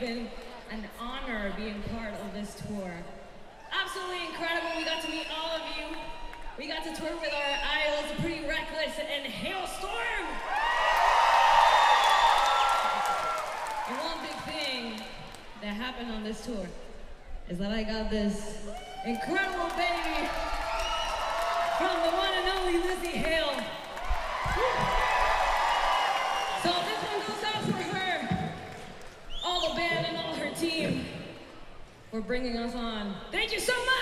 been an honor being part of this tour. Absolutely incredible. We got to meet all of you. We got to tour with our idols, Pretty Reckless and Halestorm. And one big thing that happened on this tour is that I got this incredible baby from the one and only Lzzy Hale. So this one goes out for her, all the band and all her team for bringing us on. Thank you so much.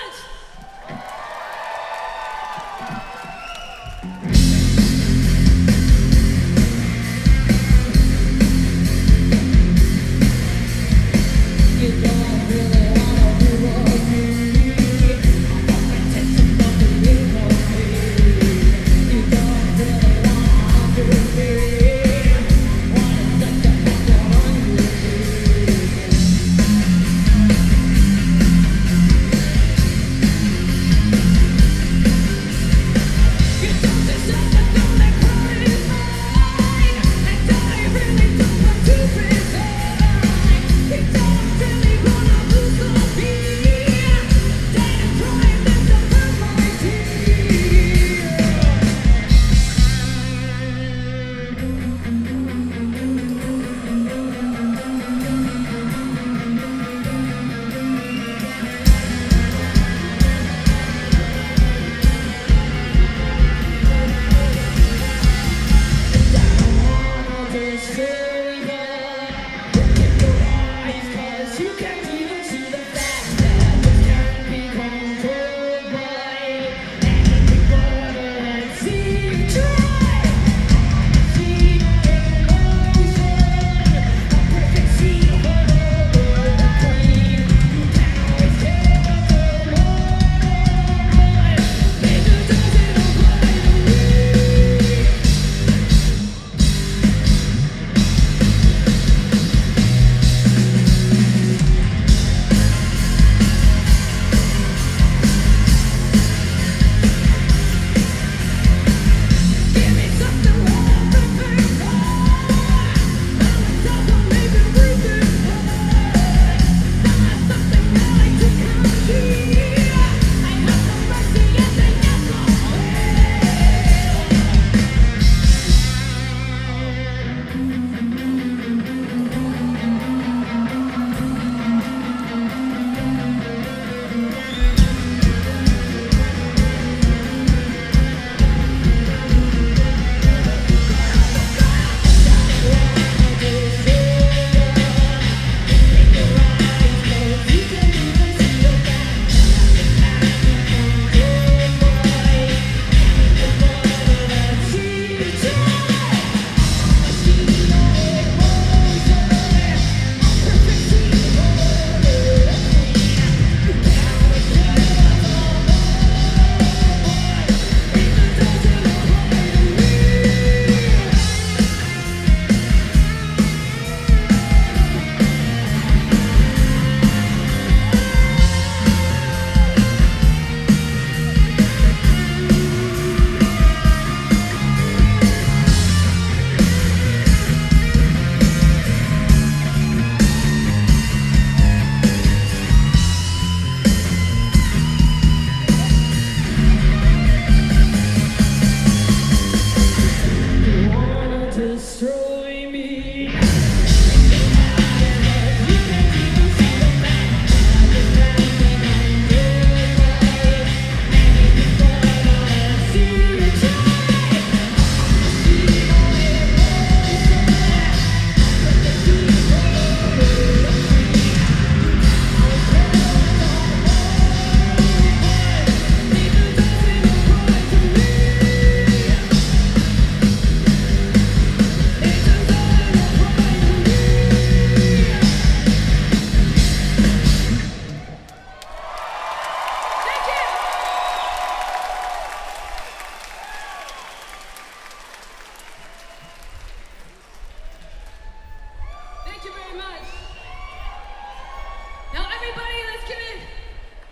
Now everybody, let's give it,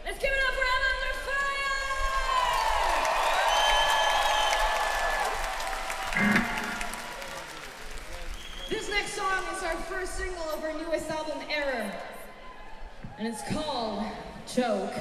let's give it up for under fire! This next song is our first single of our newest album, Error. And it's called Choke.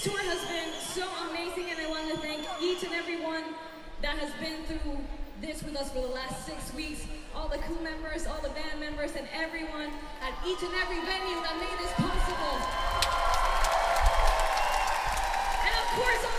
to her husband, so amazing, and I want to thank each and everyone that has been through this with us for the last six weeks, all the crew members, all the band members, and everyone at each and every venue that made this possible. And of course,